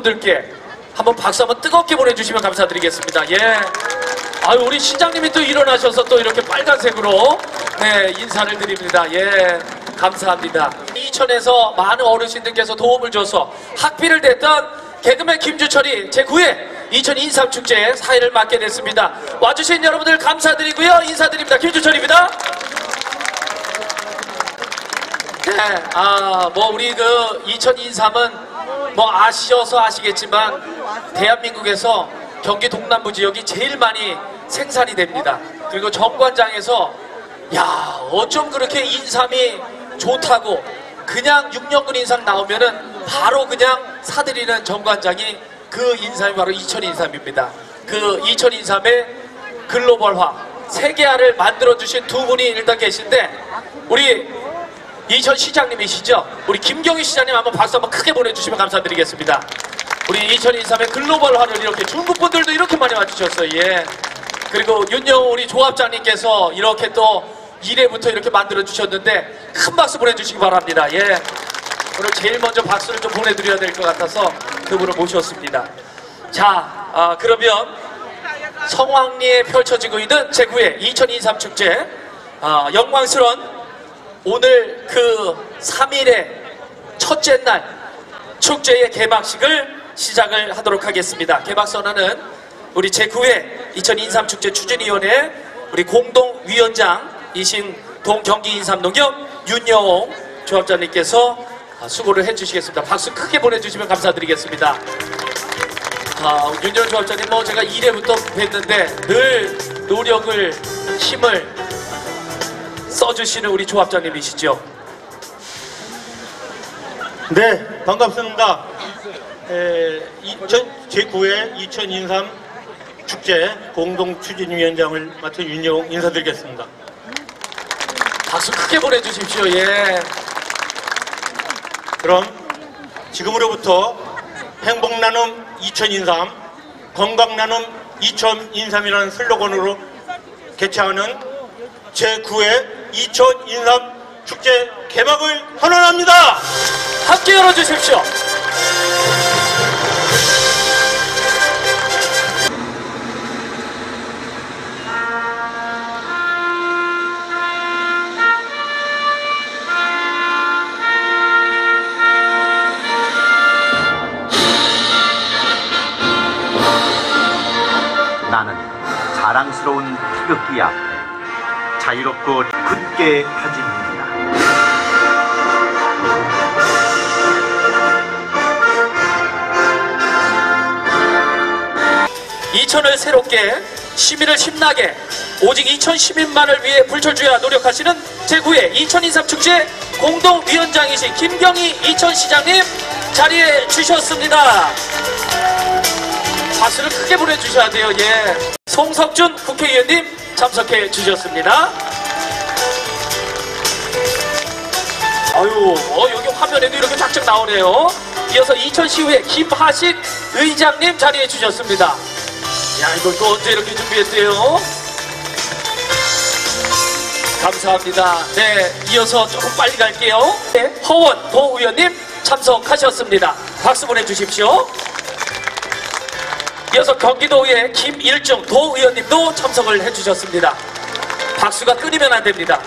분들께 한번 박수 한번 뜨겁게 보내주시면 감사드리겠습니다. 예. 아유, 우리 시장님이 또 일어나셔서 또 이렇게 빨간색으로 네, 인사를 드립니다. 예. 감사합니다. 이천에서 많은 어르신들께서 도움을 줘서 학비를 냈던 개그맨 김주철이 제9회 이천 인삼축제 사회를 맡게 됐습니다. 와주신 여러분들 감사드리고요. 인사드립니다. 김주철입니다. 네, 아, 뭐 우리 그 이천 인삼은 뭐 아시어서 아시겠지만 대한민국에서 경기 동남부 지역이 제일 많이 생산이 됩니다. 그리고 정관장에서 야 어쩜 그렇게 인삼이 좋다고 그냥 6년근 인삼 나오면은 바로 그냥 사들이는 정관장이 그 인삼이 바로 이천 인삼입니다. 그 이천 인삼의 글로벌화 세계화를 만들어 주신 두 분이 일단 계신데 우리 이천 시장님이시죠? 우리 김경희 시장님 한번 박수 한번 크게 보내주시면 감사드리겠습니다. 우리 이천 인삼의 글로벌화를 이렇게 중국 분들도 이렇게 많이 와주셨어요. 예. 그리고 윤영호 우리 조합장님께서 이렇게 또 1회부터 이렇게 만들어 주셨는데 큰 박수 보내주시기 바랍니다. 예. 오늘 제일 먼저 박수를 좀 보내드려야 될 것 같아서 그분을 모셨습니다. 자, 아, 그러면 성황리에 펼쳐지고 있는 제9회 2023 축제 아, 영광스러운 오늘 그 3일의 첫째 날 축제의 개막식을 시작을 하도록 하겠습니다. 개막 선언은 우리 제9회 2023 축제 추진위원회 우리 공동위원장이신 동경기 인삼농협 윤여홍 조합장님께서 아, 수고를 해주시겠습니다. 박수 크게 보내주시면 감사드리겠습니다. 아, 윤여홍 조합장님 뭐 제가 1회부터 뵀는데 늘 노력을 힘을 써주시는 우리 조합장님이시죠. 네, 반갑습니다. 에, 2000, 제9회 2023 축제 공동 추진위원장을 맡은 윤여홍 인사드리겠습니다. 박수 크게 보내주십시오. 예. 그럼 지금으로부터 행복 나눔 2023, 건강 나눔 2023이라는 슬로건으로 개최하는 제9회 2023 축제 개막을 헌언합니다. 함께 열어주십시오. 나는 자랑스러운 태극기야 자유롭고 굳게 힘이다 이천을 새롭게 시민을 신나게 오직 이천 시민만을 위해 불철주야 노력하시는 제9회 이천 인삼 축제 공동위원장이신 김경희 이천 시장님 자리해 주셨습니다. 박수를 크게 보내주셔야 돼요. 예. 송석준 국회의원님 참석해 주셨습니다. 아유, 어, 여기 화면에도 이렇게 쫙쫙 나오네요. 이어서 이천시의회 김하식 의장님 자리해 주셨습니다. 야, 이걸 또 언제 이렇게 준비했대요? 감사합니다. 네, 이어서 조금 빨리 갈게요. 네, 허원 도 의원님 참석하셨습니다. 박수 보내주십시오. 이어서 경기도의 김일중 도의원님도 참석을 해주셨습니다. 박수가 끊이면 안 됩니다.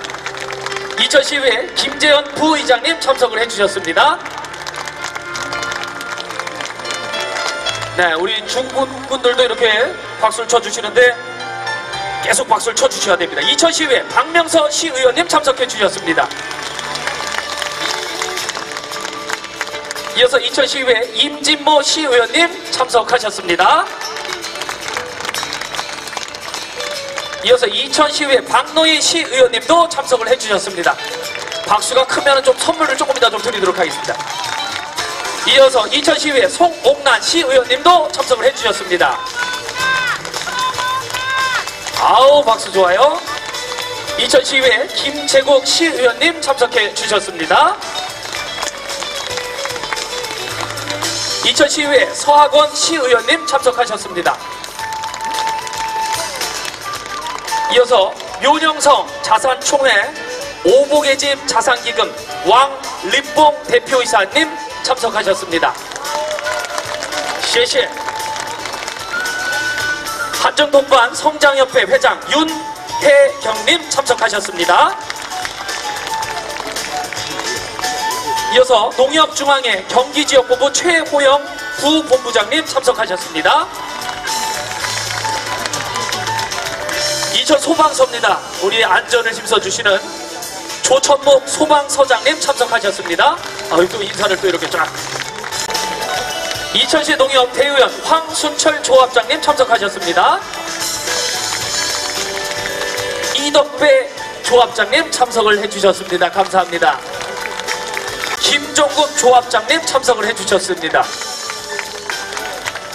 이천시의회 김재현 부의장님 참석을 해주셨습니다. 네, 우리 중군분들도 이렇게 박수를 쳐주시는데 계속 박수를 쳐주셔야 됩니다. 이천시의회 박명서 시의원님 참석해 주셨습니다. 이어서 이천시의회 임진모 시의원님 참석하셨습니다. 이어서 이천시의회 박노희 시의원님도 참석을 해주셨습니다. 박수가 크면 좀 선물을 조금 이따 좀 드리도록 하겠습니다. 이어서 이천시의회 송옥란 시의원님도 참석을 해주셨습니다. 아우 박수 좋아요. 이천시의회 김재국 시의원님 참석해 주셨습니다. 이천시의회 서학원 시의원님 참석하셨습니다. 이어서 묘령성 자산총회 오복의 집 자산기금 왕립봉 대표이사님 참석하셨습니다. 谢谢. 한정동반 성장협회 회장 윤태경님 참석하셨습니다. 이어서 농협중앙회 경기지역본부 최호영 부본부장님 참석하셨습니다. 이천 소방서입니다. 우리 안전을 힘써주시는 조천목 소방서장님 참석하셨습니다. 아유, 또 인사를 또 이렇게 쫙. 이천시 농협 대의원 황순철 조합장님 참석하셨습니다. 이덕배 조합장님 참석을 해주셨습니다. 감사합니다. 김종국 조합장님 참석을 해주셨습니다.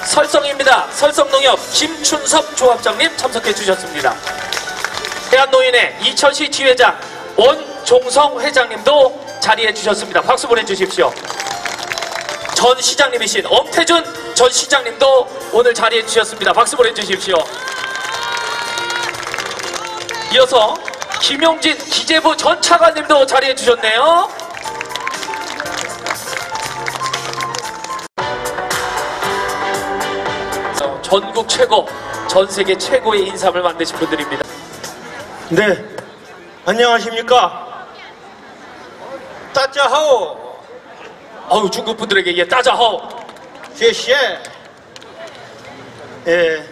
설성입니다. 설성농협 김춘섭 조합장님 참석해 주셨습니다. 대한노인회 이천시 지회장 원종성 회장님도 자리해 주셨습니다. 박수 보내주십시오. 전 시장님이신 엄태준 전 시장님도 오늘 자리해 주셨습니다. 박수 보내주십시오. 이어서 김용진 기재부 전 차관님도 자리해 주셨네요. 전국 최고, 전 세계 최고의 인삼을 만드신 분들입니다. 네, 안녕하십니까? 따짜하오, 어우 중국 분들에게 예 따자허. 谢谢. 예,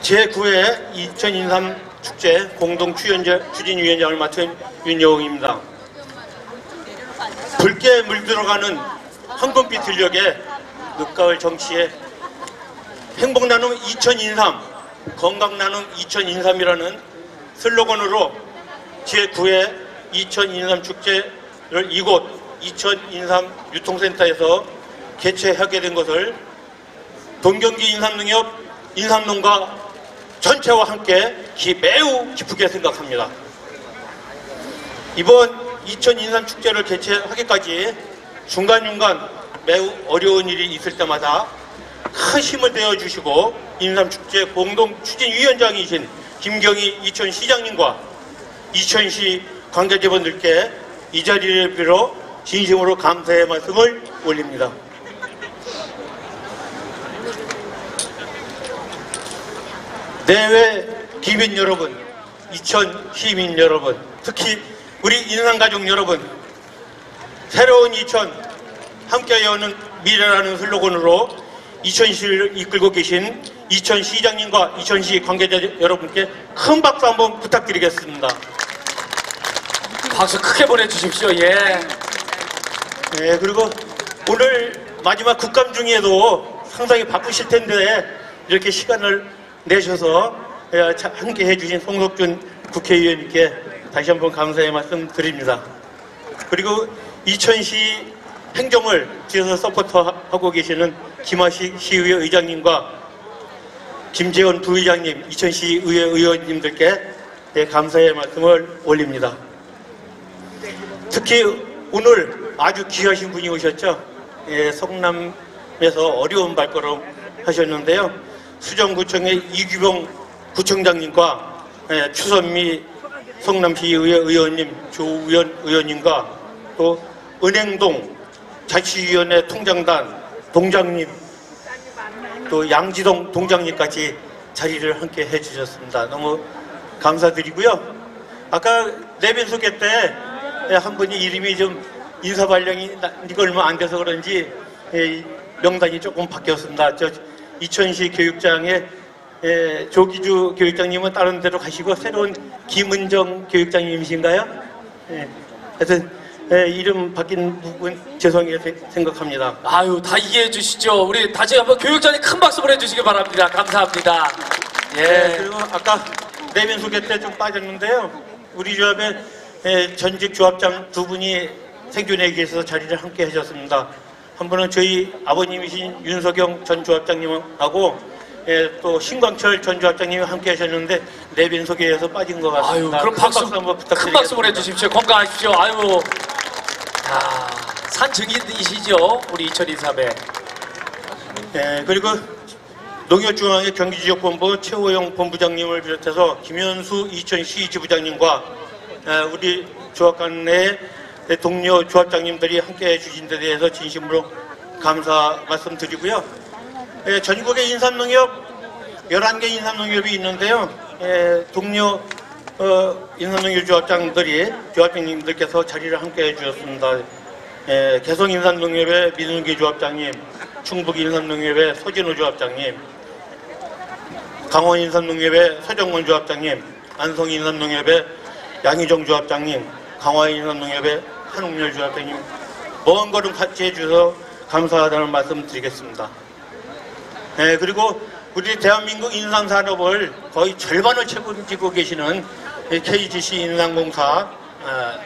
제9회 2023 축제 공동 추연자, 추진위원장을 맡은 윤여웅입니다. 붉게 물들어가는 황금빛 들녘에 늦가을 정치에 행복 나눔 2023, 건강 나눔 2023이라는 슬로건으로 제9회 2023 축제를 이곳 2023 유통센터에서 개최하게 된 것을 동경기 인삼농협 인삼농가 전체와 함께 기 매우 기쁘게 생각합니다. 이번 2023 축제를 개최하기까지 중간중간 매우 어려운 일이 있을 때마다 큰 힘을 되어 주시고 인삼축제 공동 추진위원장이신 김경희 이천 시장님과 이천시 관계자분들께 이 자리를 빌어 진심으로 감사의 말씀을 올립니다. 내외 기민 여러분, 이천 시민 여러분, 특히 우리 인상가족 여러분, 새로운 이천 함께 여는 미래라는 슬로건으로 이천시를 이끌고 계신 이천시장님과 이천시 관계자 여러분께 큰 박수 한번 부탁드리겠습니다. 박수 크게 보내주십시오. 예. 네, 그리고 오늘 마지막 국감 중에도 상당히 바쁘실 텐데 이렇게 시간을 내셔서 예, 자- 함께 해주신 송석준 국회의원님께 다시 한번 감사의 말씀 드립니다. 그리고 이천시 행정을 뒤에서 서포터하고 계시는 김하식 시의회 의장님과 김재원 부의장님, 이천시 의회 의원님들께 네, 감사의 말씀을 올립니다. 특히 오늘 아주 귀하신 분이 오셨죠. 예, 성남에서 어려운 발걸음 하셨는데요. 수정구청의 이규봉 구청장님과 예, 추선미 성남시의회 의원님, 조우현 의원님과 또 은행동 자치위원회 통장단 동장님 또 양지동 동장님까지 자리를 함께 해주셨습니다. 너무 감사드리고요. 아까 내빈 소개 때 한 분이 이름이 좀 인사 발령이 나- 이거 얼마 안 돼서 그런지 예, 명단이 조금 바뀌었습니다. 저 이천시 교육장에 예, 조기주 교육장님은 다른 데로 가시고 새로운 김은정 교육장님이신가요? 예, 하여튼 예, 이름 바뀐 부분 죄송하게 세- 생각합니다. 아유 다 이해해 주시죠. 우리 다시 한번 교육장에 큰 박수 보내주시기 바랍니다. 감사합니다. 네, 예. 그리고 아까 내면 소개 때 좀 빠졌는데요. 우리 조합의 에, 전직 조합장 두 분이 생존에 계셔서 자리를 함께 하셨습니다. 한 분은 저희 아버님이신 윤석영 전 조합장님하고 예, 또 신광철 전 조합장님이 함께 하셨는데 내빈 소개에서 빠진 것 같습니다. 아유 그럼 큰 박수 한번 큰 부탁드리겠습니다. 박수 보내주십시오. 건강하십시오. 아유. 자, 산 증인이시죠? 우리 2023에. 예, 그리고 농협중앙회 경기지역본부 최호영 본부장님을 비롯해서 김현수 이천시 지부장님과 예, 우리 조합관 내 동료 조합장님들이 함께 해 주신 데 대해서 진심으로 감사 말씀드리고요. 예, 전국에 인삼농협 11개 인삼농협이 있는데요. 예, 동료 어, 인삼농협 조합장들이 조합장님들께서 자리를 함께 해주셨습니다. 예, 개성 인삼농협의 민은기 조합장님, 충북 인삼농협의 서진호 조합장님, 강원 인삼농협의 서정원 조합장님, 안성 인삼농협의 양희정 조합장님, 강화 인삼농협의 한옥렬 조합장님, 먼 걸음 같이 해주셔서 감사하다는 말씀 드리겠습니다. 네, 그리고 우리 대한민국 인상산업을 거의 절반을 책임지고 계시는 이 KGC 인상공사 아,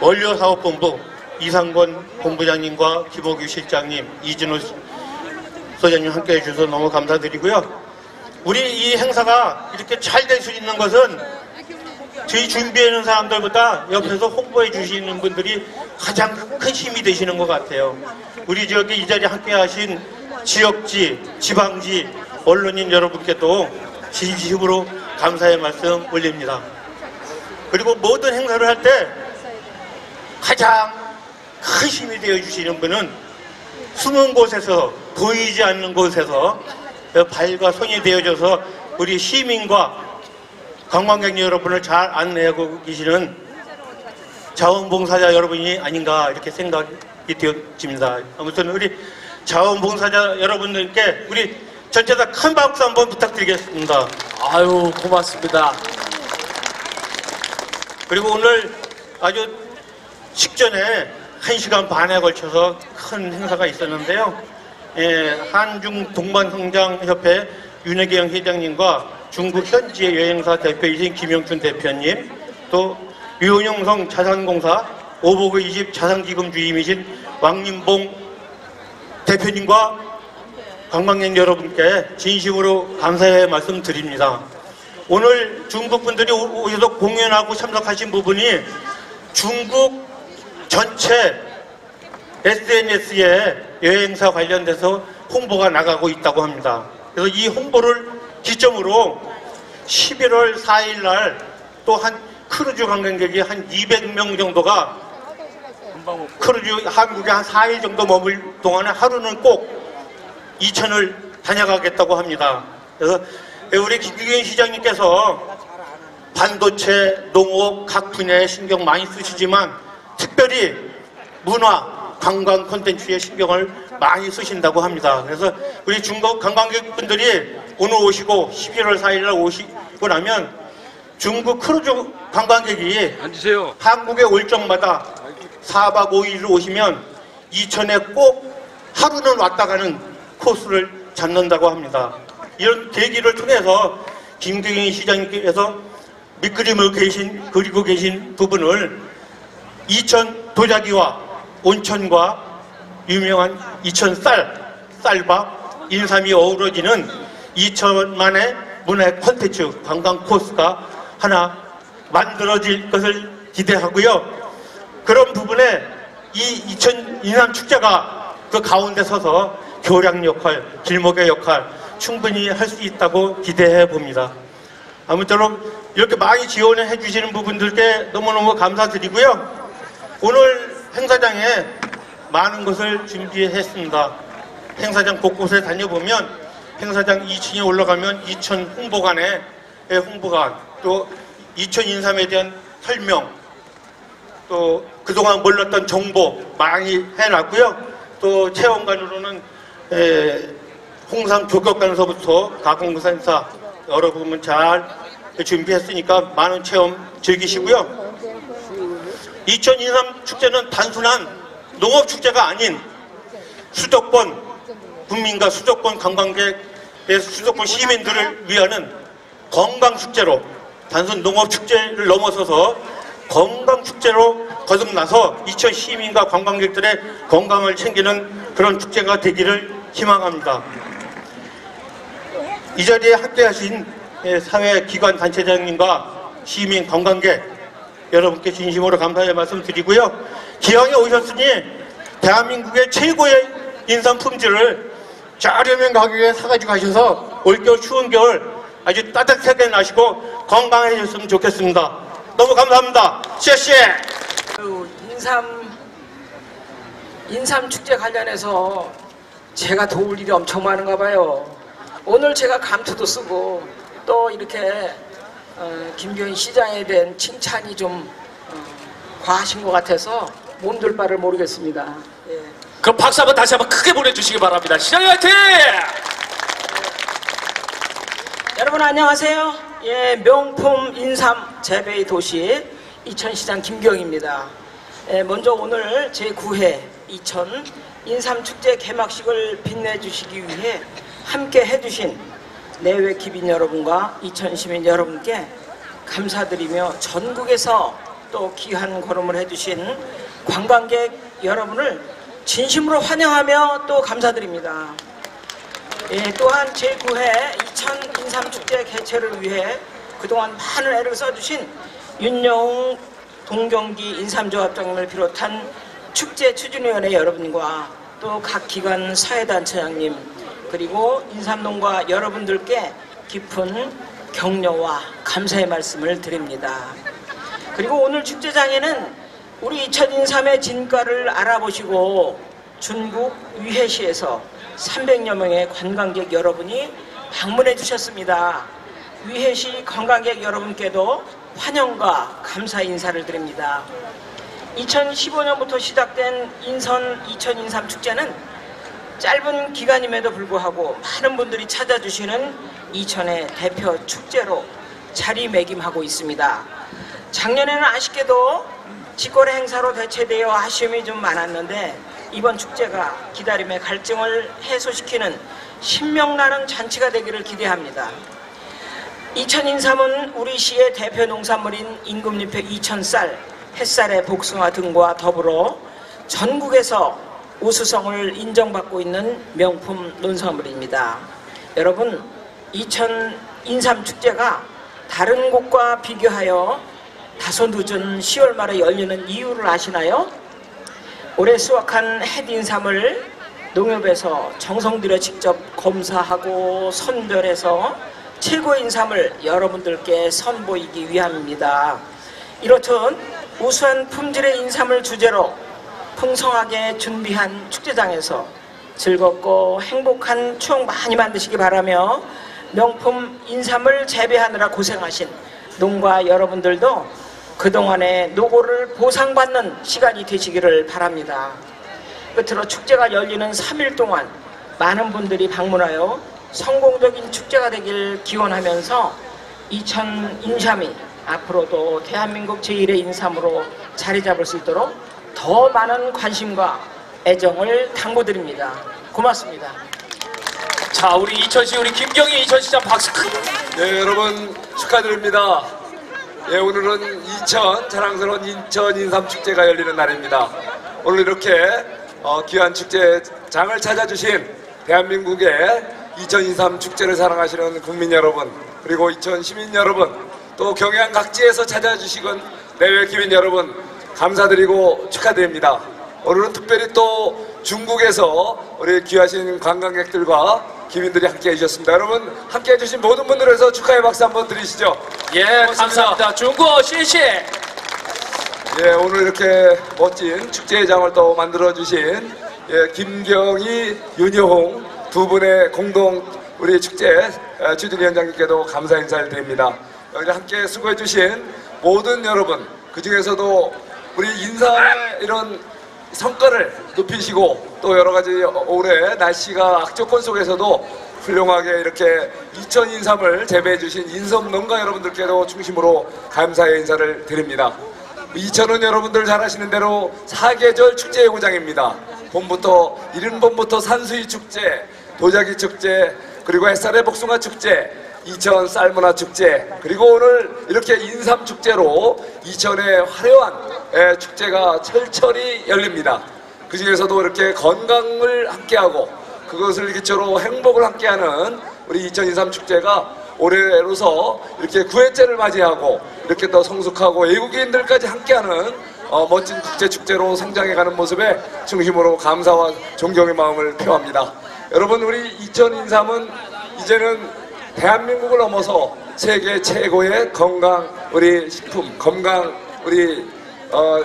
원료사업본부 이상권 본부장님과 김호규 실장님, 이진호 소장님 함께 해주셔서 너무 감사드리고요. 우리 이 행사가 이렇게 잘 될 수 있는 것은 저희 준비하는 사람들보다 옆에서 홍보해 주시는 분들이 가장 큰 힘이 되시는 것 같아요. 우리 지역에 이 자리에 함께 하신 지역지, 지방지, 언론인 여러분께도 진심으로 감사의 말씀 올립니다. 그리고 모든 행사를 할 때 가장 큰 힘이 되어 주시는 분은 숨은 곳에서 보이지 않는 곳에서 발과 손이 되어줘서 우리 시민과 관광객 여러분을 잘 안내하고 계시는 자원봉사자 여러분이 아닌가 이렇게 생각이 되어집니다. 아무튼 우리 자원봉사자 여러분들께 우리 전체 다 큰 박수 한번 부탁드리겠습니다. 아유 고맙습니다. 그리고 오늘 아주 식전에 1시간 반에 걸쳐서 큰 행사가 있었는데요. 예, 한중 동반성장협회 윤혜경 회장님과 중국 현지의 여행사 대표이신 김영춘 대표님, 또 유은영성 자산공사 오보그 20 자산기금 주임이신 왕림봉 대표님과 관광객 여러분께 진심으로 감사의 말씀 드립니다. 오늘 중국 분들이 오- 오셔서 공연하고 참석하신 부분이 중국 전체 SNS에 여행사 관련돼서 홍보가 나가고 있다고 합니다. 그래서 이 홍보를 기점으로 11월 4일 날 또 한 크루즈 관광객이 한 200명 정도가 크루즈 한국에 한 4일 정도 머물 동안에 하루는 꼭 이천을 다녀가겠다고 합니다. 그래서 우리 김경희 시장님께서 반도체, 농업 각 분야에 신경 많이 쓰시지만 특별히 문화, 관광 콘텐츠에 신경을 많이 쓰신다고 합니다. 그래서 우리 중국 관광객분들이 오늘 오시고 11월 4일 날 오시고 나면 중국 크루즈 관광객이 앉으세요. 한국에 올 적마다 4박 5일을 오시면 이천에 꼭 하루는 왔다 가는 코스를 잡는다고 합니다. 이런 계기를 통해서 김경희 시장님께서 밑그림을 계신, 그리고 계신 부분을 이천 도자기와 온천과 유명한 이천 쌀, 쌀밥, 인삼이 어우러지는 이천만의 문화 콘텐츠 관광 코스가 하나 만들어질 것을 기대하고요. 그런 부분에 이 이천 인삼 축제가 그 가운데 서서 교량 역할, 길목의 역할 충분히 할 수 있다고 기대해 봅니다. 아무쪼록 이렇게 많이 지원을 해주시는 부분들께 너무너무 감사드리고요. 오늘 행사장에 많은 것을 준비했습니다. 행사장 곳곳에 다녀보면 행사장 2층에 올라가면 2천 홍보관에 홍보관 또 2천 인삼에 대한 설명 또 그동안 몰랐던 정보 많이 해놨고요. 또 체험관으로는 에, 홍삼 조격관서부터 가공센터 여러 부분 잘 준비했으니까 많은 체험 즐기시고요. 이천 인삼 축제는 단순한 농업 축제가 아닌 수도권 국민과 수도권 관광객, 수도권 시민들을 위하는 건강 축제로 단순 농업 축제를 넘어서서 건강 축제로 거듭나서 이천 시민과 관광객들의 건강을 챙기는 그런 축제가 되기를 희망합니다. 이 자리에 함께하신 예, 사회 기관 단체장님과 시민 관광객 여러분께 진심으로 감사의 말씀 드리고요. 기왕에 오셨으니 대한민국의 최고의 인삼 품질을 저렴한 가격에 사가지고 가셔서 올겨울 추운 겨울 아주 따뜻하게 나시고 건강해졌으면 좋겠습니다. 너무 감사합니다. 씨씨 그 인삼 인삼 축제 관련해서 제가 도울 일이 엄청 많은가 봐요. 오늘 제가 감투도 쓰고 또 이렇게 어, 김경희 시장에 대한 칭찬이 좀 어, 과하신 것 같아서 몸둘 바를 모르겠습니다. 예. 그럼 박수 한번 다시 한번 크게 보내주시기 바랍니다. 시장님 화이팅! 여러분 안녕하세요. 예, 명품 인삼 재배의 도시 이천시장 김경입니다. 예, 먼저 오늘 제9회 이천 인삼축제 개막식을 빛내주시기 위해 함께 해주신 내외 기빈 여러분과 이천 시민 여러분께 감사드리며 전국에서 또 귀한 걸음을 해주신 관광객 여러분을 진심으로 환영하며 또 감사드립니다. 예, 또한 제9회 이천 인삼축제 개최를 위해 그동안 많은 애를 써주신 윤영웅 동경기 인삼조합장님을 비롯한 축제 추진위원회 여러분과 또 각 기관 사회단체장님 그리고 인삼농가 여러분들께 깊은 격려와 감사의 말씀을 드립니다. 그리고 오늘 축제장에는 우리 이천인삼의 진가를 알아보시고 중국 위해시에서 300여 명의 관광객 여러분이 방문해 주셨습니다. 위해시 관광객 여러분께도 환영과 감사 인사를 드립니다. 2015년부터 시작된 인선 2023 축제는 짧은 기간임에도 불구하고 많은 분들이 찾아주시는 이천의 대표 축제로 자리매김하고 있습니다. 작년에는 아쉽게도 직거래 행사로 대체되어 아쉬움이 좀 많았는데 이번 축제가 기다림의 갈증을 해소시키는 신명나는 잔치가 되기를 기대합니다. 이천인삼은 우리 시의 대표 농산물인 임금잎의 이천쌀, 햇살의 복숭아 등과 더불어 전국에서 우수성을 인정받고 있는 명품 농산물입니다. 여러분, 이천 인삼 축제가 다른 곳과 비교하여 다소 늦은 10월 말에 열리는 이유를 아시나요? 올해 수확한 햇인삼을 농협에서 정성 들여 직접 검사하고 선별해서 최고의 인삼을 여러분들께 선보이기 위함입니다. 이렇듯 우수한 품질의 인삼을 주제로 풍성하게 준비한 축제장에서 즐겁고 행복한 추억 많이 만드시기 바라며 명품 인삼을 재배하느라 고생하신 농가 여러분들도 그동안의 노고를 보상받는 시간이 되시기를 바랍니다. 끝으로 축제가 열리는 3일 동안 많은 분들이 방문하여 성공적인 축제가 되길 기원하면서 이천 인삼이 앞으로도 대한민국 제1의 인삼으로 자리 잡을 수 있도록 더 많은 관심과 애정을 당부드립니다. 고맙습니다. 자, 우리 이천시 우리 김경희 이천시장 박수 큰. 네, 여러분 축하드립니다. 예, 오늘은 인천 자랑스러운 인천 인삼 축제가 열리는 날입니다. 오늘 이렇게 어, 귀한 축제장을 찾아주신 대한민국의 인천 인삼 축제를 사랑하시는 국민 여러분, 그리고 인천 시민 여러분, 또 경양 각지에서 찾아주시건 내외 기민 여러분 감사드리고 축하드립니다. 오늘은 특별히 또 중국에서 우리 귀하신 관광객들과 기민들이 함께 해주셨습니다. 여러분 함께 해주신 모든 분들에서 축하의 박수 한번 드리시죠. 예, 감사합니다. 중국 시시. 예, 오늘 이렇게 멋진 축제장을 또 만들어주신 예, 김경희, 윤여홍 두 분의 공동 우리 축제 어, 추진위원장님께도 감사 인사를 드립니다. 여기 함께 수고해주신 모든 여러분, 그 중에서도 우리 인삼의 이런 성과를 높이시고 또 여러 가지 올해 날씨가 악조건 속에서도 훌륭하게 이렇게 이천 인삼을 재배해 주신 인삼 농가 여러분들께도 중심으로 감사의 인사를 드립니다. 이천은 여러분들 잘 아시는 대로 사계절 축제의 고장입니다. 봄부터 이른 봄부터 산수유 축제, 도자기 축제, 그리고 햇살의 복숭아 축제, 이천 쌀문화 축제, 그리고 오늘 이렇게 인삼 축제로 이천의 화려한 예, 축제가 철철이 열립니다. 그 중에서도 이렇게 건강을 함께하고 그것을 기초로 행복을 함께하는 우리 이천 인삼 축제가 올해로서 이렇게 9회째를 맞이하고 이렇게 또 성숙하고 외국인들까지 함께하는 어, 멋진 국제 축제로 성장해가는 모습에 중심으로 감사와 존경의 마음을 표합니다. 여러분 우리 이천 인삼은 이제는 대한민국을 넘어서 세계 최고의 건강 우리 식품 건강 우리 어,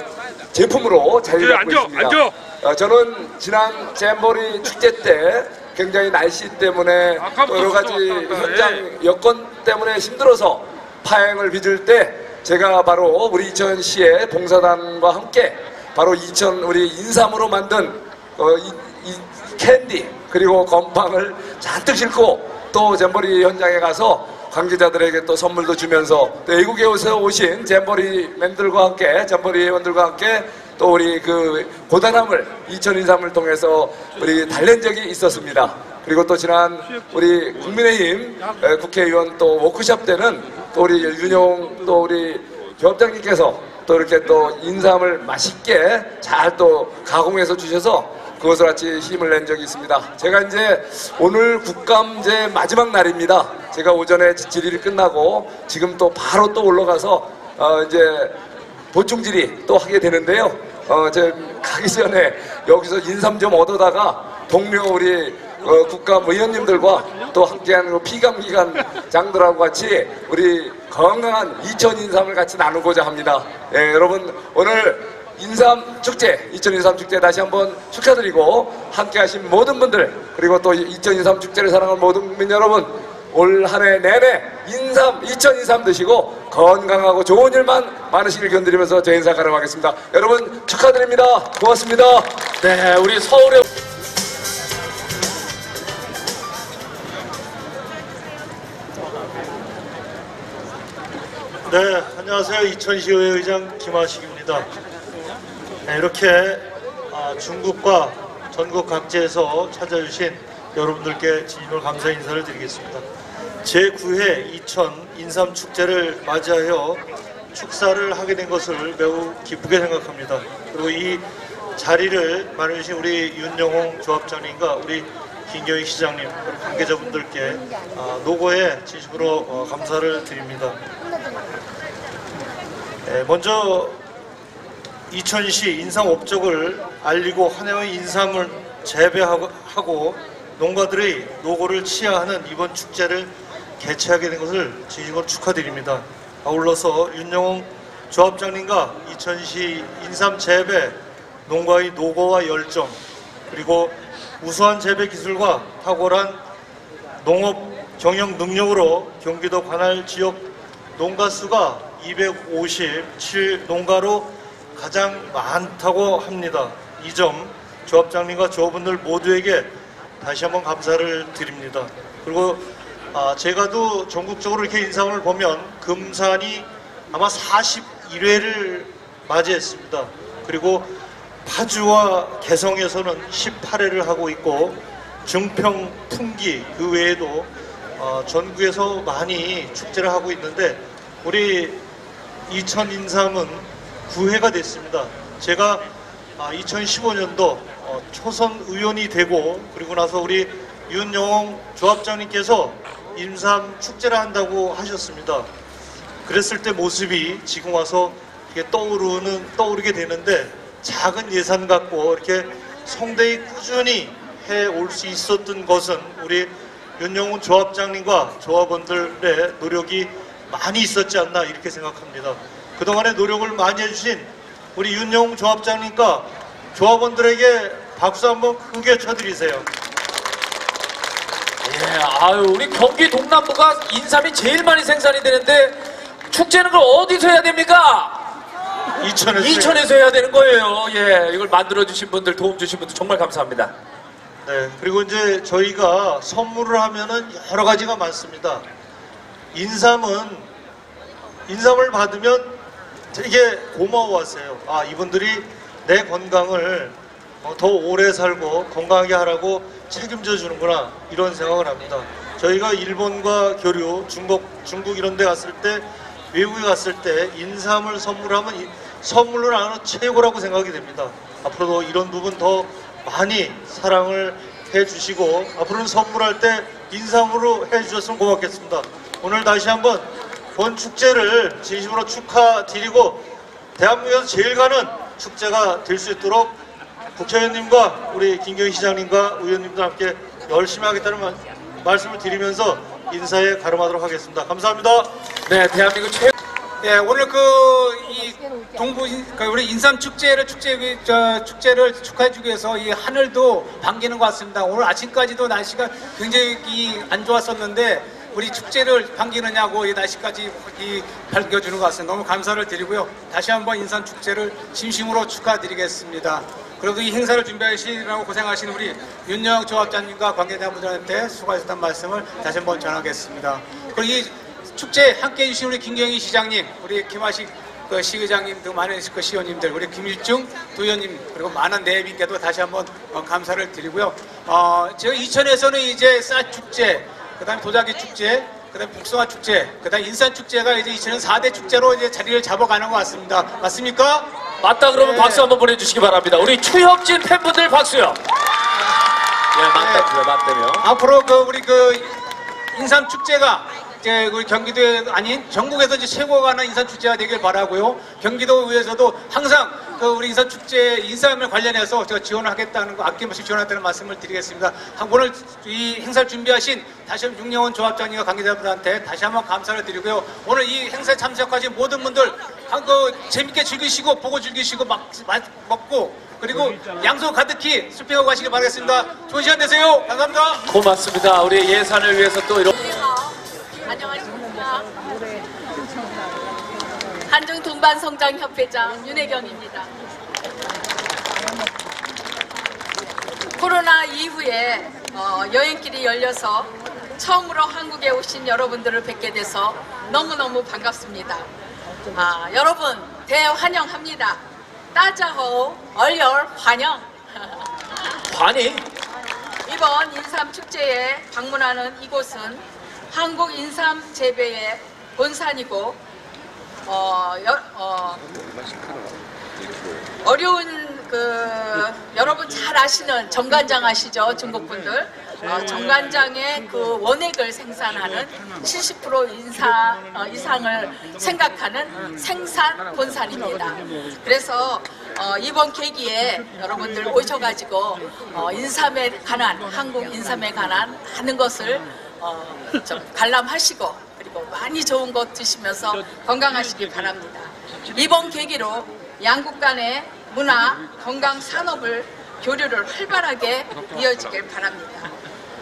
제품으로 자리 잡고 있습니다. 앉아. 어, 저는 지난 잼버리 축제 때 굉장히 날씨 때문에 또 여러 가지 현장 여건 때문에 힘들어서 파행을 빚을 때 제가 바로 우리 이천시의 봉사단과 함께 바로 이천 우리 인삼으로 만든 어, 이, 이 캔디 그리고 건빵을 잔뜩 싣고 또 잼버리 현장에 가서 관계자들에게 또 선물도 주면서 또 외국에서 오신 잼버리맨들과 함께 잼버리 회원들과 함께 또 우리 그 고단함을 이천 인삼을 통해서 우리 달랜 적이 있었습니다. 그리고 또 지난 우리 국민의힘 에, 국회의원 또 워크숍 때는 또 우리 윤용 또 우리 교업장님께서 또 이렇게 또 인삼을 맛있게 잘 또 가공해서 주셔서 그것을 같이 힘을 낸 적이 있습니다. 제가 이제 오늘 국감제 마지막 날입니다. 제가 오전에 질의를 끝나고 지금 또 바로 또 올라가서 어 이제 보충 질의 또 하게 되는데요. 어, 제 가기 전에 여기서 인삼 좀 얻어다가 동료 우리 어, 국감 의원님들과 또 함께하는 그 피감기관 장들하고 같이 우리 건강한 이천 인삼을 같이 나누고자 합니다. 예, 여러분 오늘 인삼 축제, 이천 인삼 축제 다시 한번 축하드리고 함께 하신 모든 분들 그리고 또 이천 인삼 축제를 사랑하는 모든 국민 여러분 올 한 해 내내 인삼, 이천 인삼 드시고 건강하고 좋은 일만 많으시길 견드리면서 제 인사 가름하겠습니다. 여러분 축하드립니다. 고맙습니다. 네, 우리 서울의 네, 안녕하세요. 이천시의회 의장 김하식입니다. 네, 이렇게 아, 중국과 전국 각지에서 찾아주신 여러분들께 진심으로 감사 인사를 드리겠습니다. 제9회 이천 인삼 축제를 맞이하여 축사를 하게 된 것을 매우 기쁘게 생각합니다. 그리고 이 자리를 마련해주신 우리 윤영홍 조합장님과 우리 김경희 시장님 관계자분들께 아, 노고에 진심으로 어, 감사를 드립니다. 예, 먼저 이천시 인삼 업적을 알리고 한 해의 인삼을 재배하고 하고 농가들의 노고를 치하하는 이번 축제를 개최하게 된 것을 진심으로 축하드립니다. 아울러서 윤영홍 조합장님과 이천시 인삼 재배 농가의 노고와 열정 그리고 우수한 재배 기술과 탁월한 농업 경영 능력으로 경기도 관할 지역 농가 수가 257 농가로 가장 많다고 합니다. 이 점 조합장님과 조합원들 모두에게 다시 한번 감사를 드립니다. 그리고 아, 제가도 전국적으로 이렇게 인상을 보면 금산이 아마 41회를 맞이했습니다. 그리고 파주와 개성에서는 18회를 하고 있고 증평, 풍기 그 외에도 어, 전국에서 많이 축제를 하고 있는데 우리 이천 인삼은 9회가 됐습니다. 제가 2015년도 초선 의원이 되고 그리고 나서 우리 윤영홍 조합장님께서 인삼 축제를 한다고 하셨습니다. 그랬을 때 모습이 지금 와서 이렇게 떠오르는 떠오르게 되는데 작은 예산 갖고 이렇게 성대히 꾸준히 해 올 수 있었던 것은 우리 윤영훈 조합장님과 조합원들의 노력이 많이 있었지 않나 이렇게 생각합니다. 그동안의 노력을 많이 해주신 우리 윤영훈 조합장님과 조합원들에게 박수 한번 크게 쳐드리세요. 예, 아유, 우리 경기 동남부가 인삼이 제일 많이 생산이 되는데 축제는 걸 어디서 해야 됩니까? 이천에서 이천에서 해야 되는 거예요. 예, 이걸 만들어 주신 분들, 도움 주신 분들 정말 감사합니다. 네, 그리고 이제 저희가 선물을 하면은 여러 가지가 많습니다. 인삼은 인삼을 받으면 되게 고마워하세요. 아, 이분들이 내 건강을 어, 더 오래 살고 건강하게 하라고 책임져 주는구나 이런 생각을 합니다. 저희가 일본과 교류, 중국, 중국 이런 데 갔을 때 외국에 갔을 때 인삼을 선물하면 이- 선물로 나는 최고라고 생각이 됩니다. 앞으로도 이런 부분 더 많이 사랑을 해주시고 앞으로는 선물할 때 인삼으로 해주셨으면 고맙겠습니다. 오늘 다시 한번 본 축제를 진심으로 축하드리고 대한민국에서 제일 가는 축제가 될 수 있도록 국회의원님과 우리 김경희 시장님과 의원님들 함께 열심히 하겠다는 말- 말씀을 드리면서 인사에 가름하도록 하겠습니다. 감사합니다. 네, 대한민국 최 예, 오늘 그, 이, 동부, 인- 그 우리 인삼 축제를, 축제, 저, 축제를 축하해주기 위해서 이 하늘도 반기는 것 같습니다. 오늘 아침까지도 날씨가 굉장히 이안 좋았었는데, 우리 축제를 반기느냐고 이 날씨까지 이 밝혀주는 것 같습니다. 너무 감사를 드리고요. 다시 한번 인삼 축제를 진심으로 축하드리겠습니다. 그리고 이 행사를 준비하시느라고 고생하신 우리 윤영 조합장님과 관계자분들한테 수고하셨다는 말씀을 다시 한번 전하겠습니다. 그리고 이 축제 함께 해 주신 우리 김경희 시장님, 우리 김하식 그 시의장님 등 많은 그 시의원님들, 우리 김일중 도의원님 그리고 많은 내빈께도 다시 한번 어, 감사를 드리고요. 어, 제가 이천에서는 이제 쌀 축제, 그다음에 도자기 축제, 그다음에 북송화 축제, 그다음에 인산 축제가 이제 이천은 4대 축제로 이제 자리를 잡아가는 것 같습니다. 맞습니까? 맞다 그러면 네. 박수 한번 보내주시기 바랍니다. 우리 추혁진 팬분들 박수요. 예, 맞다고요, 맞다며. 앞으로 그 우리 그 인삼 축제가 이제 우리 경기도에 아닌 전국에서 이제 최고가 하는 인삼 축제가 되길 바라고요. 경기도에서도 항상 그 우리 인삼 축제 인삼을 관련해서 제가 지원을 하겠다는 거 아낌없이 지원하겠다는 말씀을 드리겠습니다. 한- 오늘 이 행사를 준비하신 다시 한번 육영원 조합장님과 관계자분들한테 다시 한번 감사를 드리고요. 오늘 이 행사에 참석하신 모든 분들 한그 재밌게 즐기시고 보고 즐기시고 막, 막 먹고 그리고 양손 가득히 쇼핑하고 가시길 바라겠습니다. 좋은 시간 되세요. 감사합니다. 고맙습니다. 우리 예산을 위해서 또. 안 한중 동반 성장 협회장 윤혜경입니다. 코로나 이후에 어, 여행길이 열려서 처음으로 한국에 오신 여러분들을 뵙게 돼서 너무너무 반갑습니다. 아, 여러분 대환영합니다. 따자호 얼열 환영. 관이 이번 인삼 축제에 방문하는 이곳은 한국 인삼 재배의 본산이고 어, 여, 어, 어려운 그 여러분 잘 아시는 정관장 아시죠? 중국 분들? 어, 정관장의 그 원액을 생산하는 70% 인사 어, 이상을 생각하는 생산 본산입니다. 그래서 어, 이번 계기에 여러분들 오셔가지고 어, 인삼에 관한 한국 인삼에 관한 많은 것을 어, 좀 관람하시고 그리고 많이 좋은 것 드시면서 건강하시기 바랍니다. 이번 계기로 양국 간의 문화, 건강 산업을 교류를 활발하게 이어지길 바랍니다.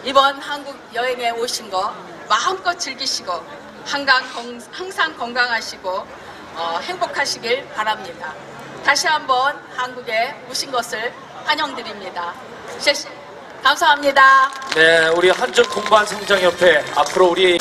이번 한국 여행에 오신 거 마음껏 즐기시고 한강 항상 건강하시고 어, 행복하시길 바랍니다. 다시 한번 한국에 오신 것을 환영드립니다.谢谢. 감사합니다. 네, 우리 한중 동반 성장협회 앞으로 우리